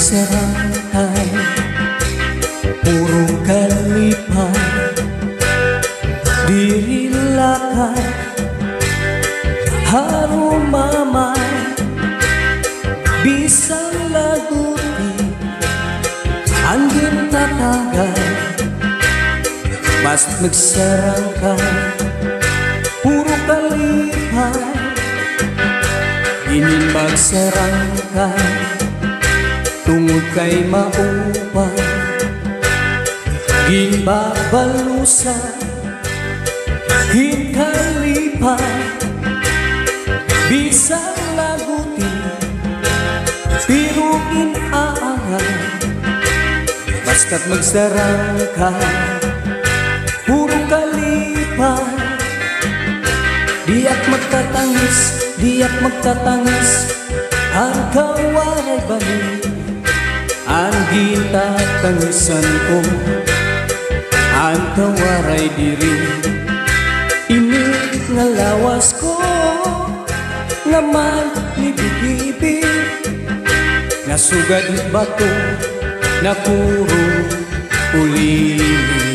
serantai burung kelipat dirilakan harum mama bisa laguti angin tatagan mas serangkai burung kelipat ingin bang serangkai. Tungod kay maupay Ginbabalusa Hinkalipay Bisa laguti Pero inaangan Basta't magsarang ka Puro kalipay Diyak magtatangis Diyak magtatangis Ang kawaray bali Ang gitatangisan ko Ang kawaray diri. Ini nga lawas ko Naman ni bibibi Nga sugad bato Na puro ulili